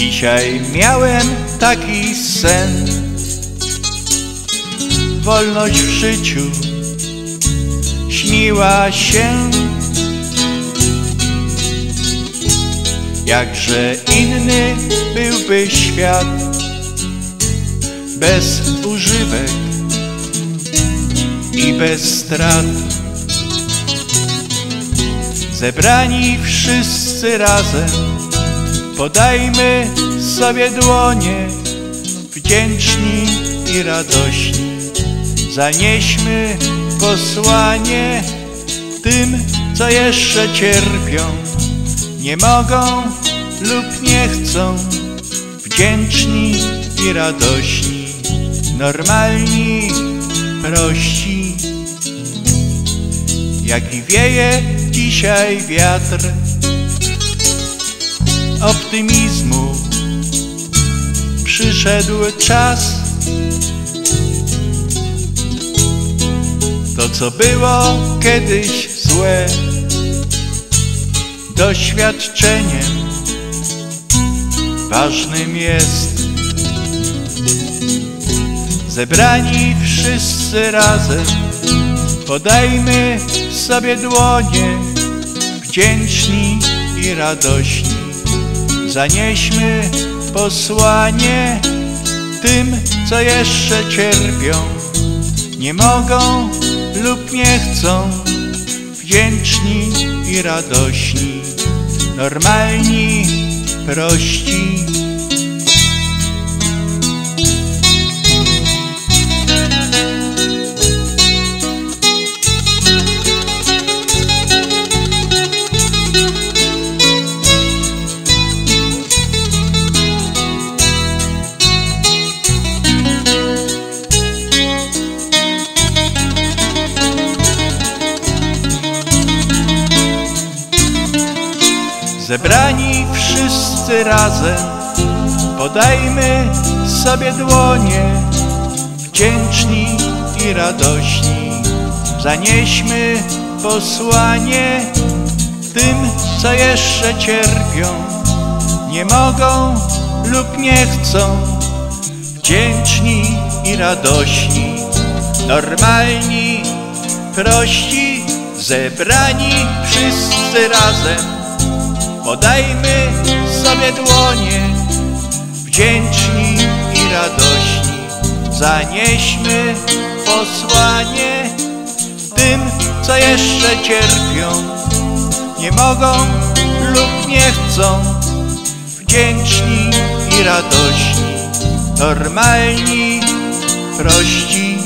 Dzisiaj miałem taki sen. Wolność w życiu śniła się. Jakże inny byłby świat Bez używek i bez strat. Zebrani wszyscy razem Podajmy sobie dłonie Wdzięczni i radośni. Zanieśmy posłanie Tym, co jeszcze cierpią. Nie mogą lub nie chcą. Wdzięczni i radośni. Normalni, prości. Jaki wieje dzisiaj wiatr optymizmu przyszedł czas. To, co było kiedyś złe, doświadczeniem ważnym jest. Zebrani wszyscy razem, podajmy sobie dłonie, wdzięczni i radośni. Zanieśmy posłanie tym, co jeszcze cierpią, nie mogą lub nie chcą, wdzięczni i radośni, normalni, prości. Zebrani wszyscy razem, podajmy sobie dłonie, wdzięczni i radośni. Zanieśmy posłanie tym, co jeszcze cierpią, nie mogą lub nie chcą. Wdzięczni i radośni, normalni, prości, zebrani wszyscy razem Podajmy sobie dłonie, wdzięczni i radośni. Zanieśmy posłanie tym, co jeszcze cierpią, nie mogą lub nie chcą. Wdzięczni i radośni, normalni, prości